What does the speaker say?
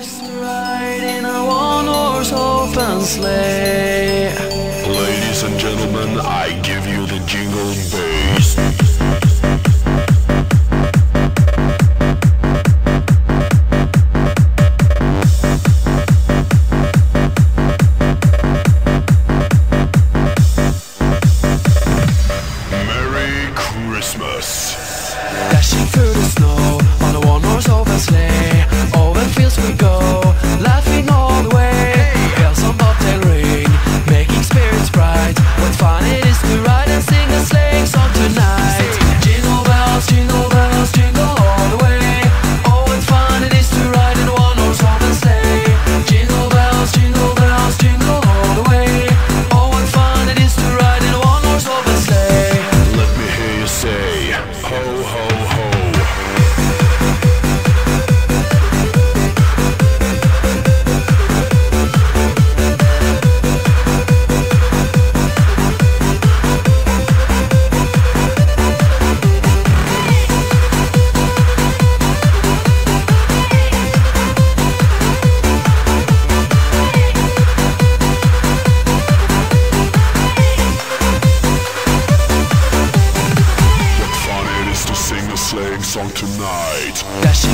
Just ride in a one horse open sleigh. Ladies and gentlemen, I give you the jingle bass. ho ho. that.